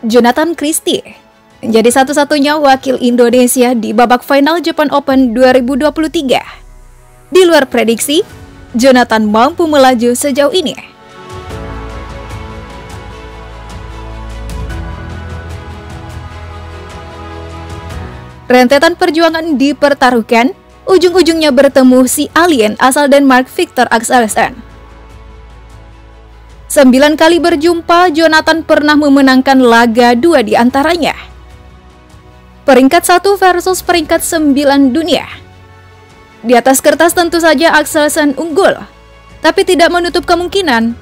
Jonathan Christie menjadi satu-satunya wakil Indonesia di babak final Japan Open 2023. Di luar prediksi, Jonathan mampu melaju sejauh ini. Rentetan perjuangan dipertaruhkan, ujung-ujungnya bertemu si alien asal Denmark Victor Axelsen. Sembilan kali berjumpa, Jonathan pernah memenangkan laga dua di antaranya. Peringkat satu versus peringkat sembilan dunia. Di atas kertas tentu saja Axelsen unggul, tapi tidak menutup kemungkinan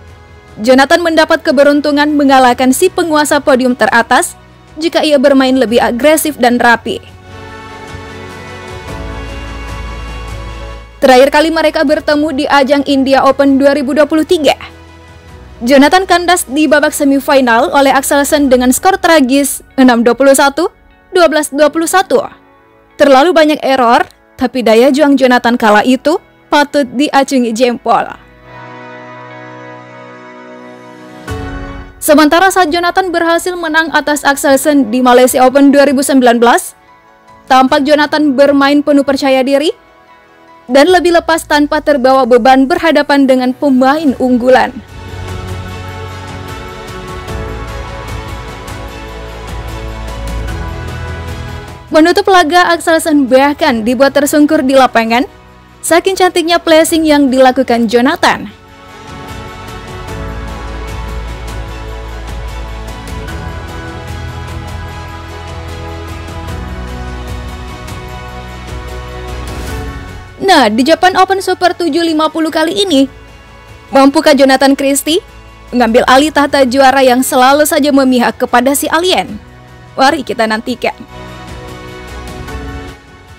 Jonathan mendapat keberuntungan mengalahkan si penguasa podium teratas jika ia bermain lebih agresif dan rapi. Terakhir kali mereka bertemu di ajang India Open 2023. Jonathan kandas di babak semifinal oleh Axelsen dengan skor tragis 6-21, 12-21. Terlalu banyak error, tapi daya juang Jonathan kala itu patut diacungi jempol. Sementara saat Jonathan berhasil menang atas Axelsen di Malaysia Open 2019, tampak Jonathan bermain penuh percaya diri dan lebih lepas tanpa terbawa beban berhadapan dengan pemain unggulan. Menutup laga, Axelsen bahkan dibuat tersungkur di lapangan, saking cantiknya placing yang dilakukan Jonathan. Nah, di Japan Open Super 750 kali ini, mampukah Jonathan Christie mengambil alih tahta juara yang selalu saja memihak kepada si alien? Mari kita nantikan.